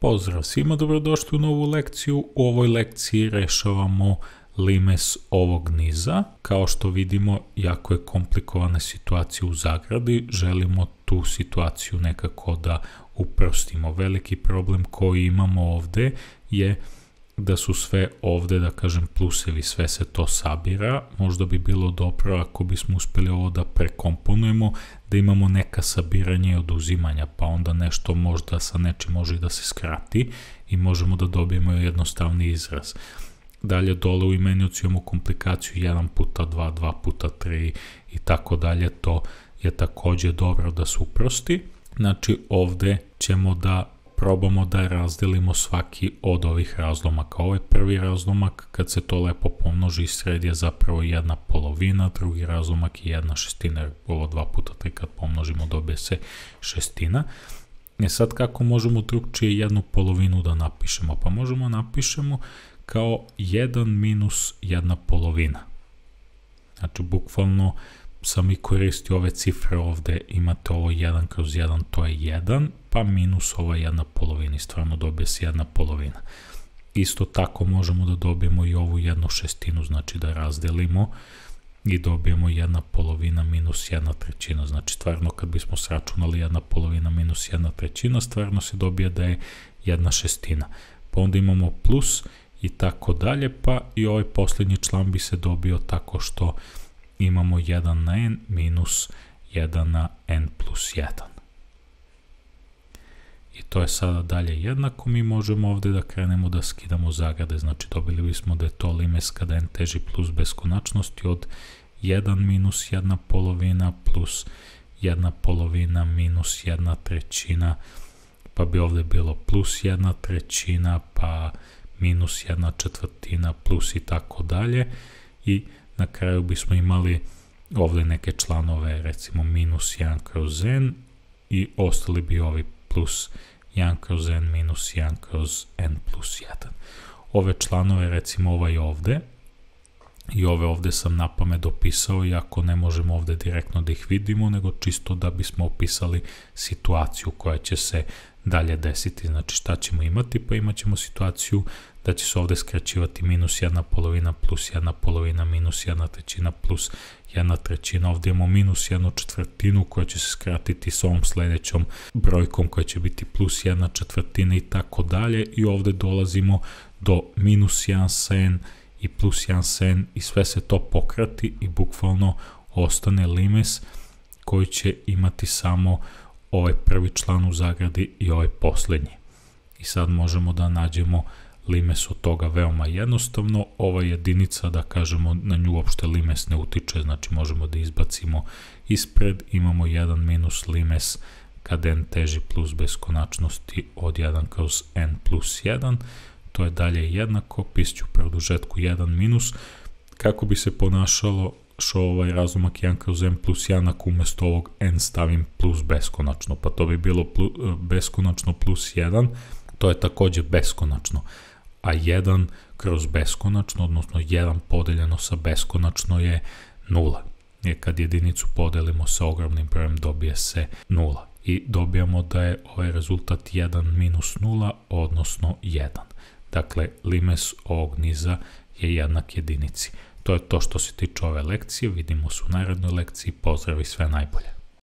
Pozdrav svima, dobrodošli u novu lekciju. U ovoj lekciji rešavamo limes ovog niza. Kao što vidimo, jako je komplikovana situacija u zagradi. Želimo tu situaciju nekako da uprostimo. Veliki problem koji imamo ovde je da su sve ovde, da kažem, plusevi, sve se to sabira. Možda bi bilo dobro ako bismo uspeli ovo da prekomponujemo, da imamo neka sabiranja i oduzimanja, pa onda nešto možda sa nečim može da se skrati i možemo da dobijemo jednostavni izraz. Dalje dole u imenjucu imamo komplikaciju 1 puta 2, 2 puta 3 i tako dalje, to je takođe dobro da se uprosti. Znači ovde ćemo da probamo da razdelimo svaki od ovih razlomaka. Ovo je prvi razlomak, kad se to lepo pomnoži, sred je zapravo jedna polovina, drugi razlomak je jedna šestina, jer ovo dva puta tri kad pomnožimo dobije se šestina. E sad kako možemo drugčije jednu polovinu da napišemo? Pa možemo napišemo kao 1 minus jedna polovina. Znači, bukvalno sam i koristio ove cifre ovde, imate ovo 1 kroz 1, to je 1, pa minus ova jedna polovina i stvarno dobije se jedna polovina. Isto tako možemo da dobijemo i ovu jednu šestinu, znači da razdelimo i dobijemo jedna polovina minus jedna trećina. Znači stvarno kad bismo sračunali jedna polovina minus jedna trećina, stvarno se dobije da je jedna šestina. Pa onda imamo plus i tako dalje, pa i ovaj poslednji član bi se dobio tako što imamo 1 na n minus 1 na n plus 1. I to je sada dalje jednako, mi možemo ovde da krenemo da skidamo zagrade, znači dobili bismo da je to limes kada n teži plus beskonačnosti od 1 minus 1 polovina plus 1 polovina minus 1 trećina, pa bi ovde bilo plus 1 trećina, pa minus 1 četvrtina, plus i tako dalje. I na kraju bismo imali ovde neke članove, recimo minus 1 kroz n i ostali bi ovi plus 1 kroz n minus 1 kroz n plus 1. Ove članove, recimo ovaj ovde, i ove ovde sam na pamet dopisao, iako ne možemo ovde direktno da ih vidimo, nego čisto da bismo opisali situaciju koja će se dalje desiti. Znači šta ćemo imati? Pa imat ćemo situaciju da će se ovde skraćivati minus jedna polovina plus jedna polovina minus jedna trećina plus jedna trećina. Ovde imamo minus jednu četvrtinu koja će se skratiti s ovom sledećom brojkom koja će biti plus jedna četvrtina i tako dalje i ovde dolazimo do minus 1 sen i plus 1 sen i sve se to pokrati i bukvalno ostane limes koji će imati samo ovaj prvi član u zagradi i ovaj poslednji. I sad možemo da nađemo limes od toga veoma jednostavno. Ova jedinica, da kažemo, na nju uopšte limes ne utiče, znači možemo da izbacimo ispred, imamo 1 minus limes kad n teži plus beskonačnosti od 1 kroz n plus 1, to je dalje jednako, pisću produžetku 1 minus, kako bi se ponašalo što ovaj razumak 1 kroz n plus 1 ako umesto ovog n stavim plus beskonačno, pa to bi bilo plus, beskonačno plus 1, to je takođe beskonačno a 1 kroz beskonačno, odnosno 1 podeljeno sa beskonačno je 0. Jer kad jedinicu podelimo sa ogromnim brojem dobije se 0. I dobijamo da je ovaj rezultat 1 minus 0, odnosno 1. Dakle, limes ovog niza je jednak jedinici. To je to što se tiče ove lekcije, vidimo se u narednoj lekciji, pozdrav i sve najbolje.